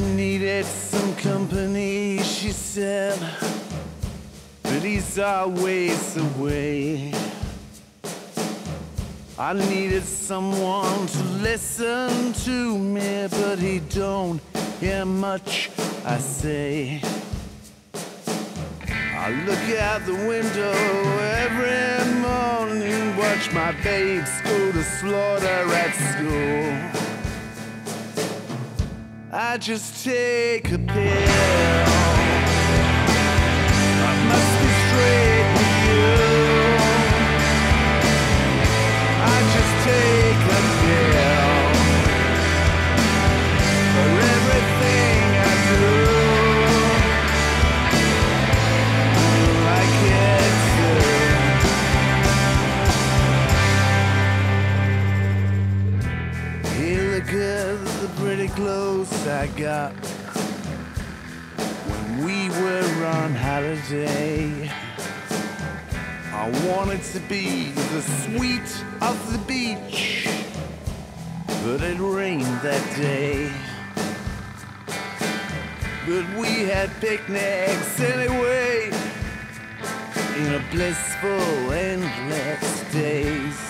needed some company, she said, but he's always away. I needed someone to listen to me, but he don't hear much I say. I look out the window every morning, watch my babes go to slaughter at school. I just take a pill. I must be straight with you. I just take a pill for everything I do. Like it too. Look at the pretty clothes I got when we were on holiday. I wanted to be the sweet of the beach, but it rained that day. But we had picnics anyway, in a blissful, endless days.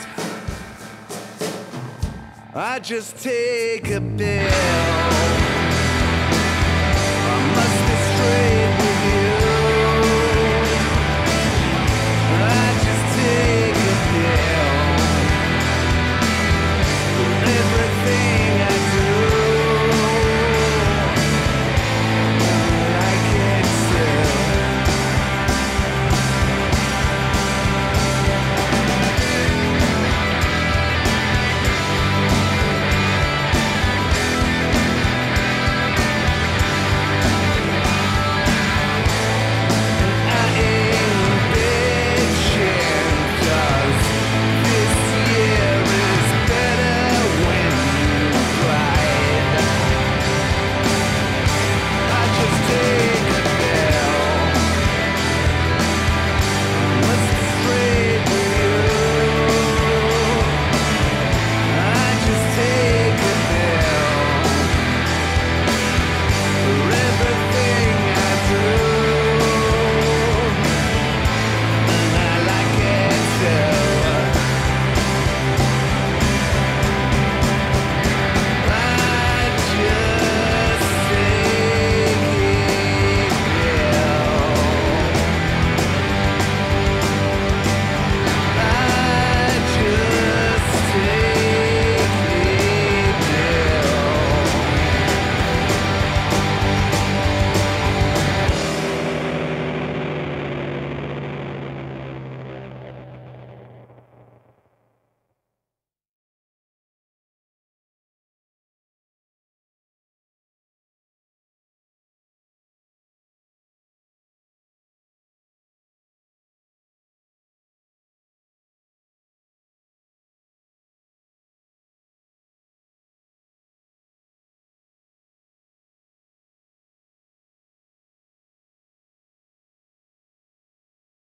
I just take a pill.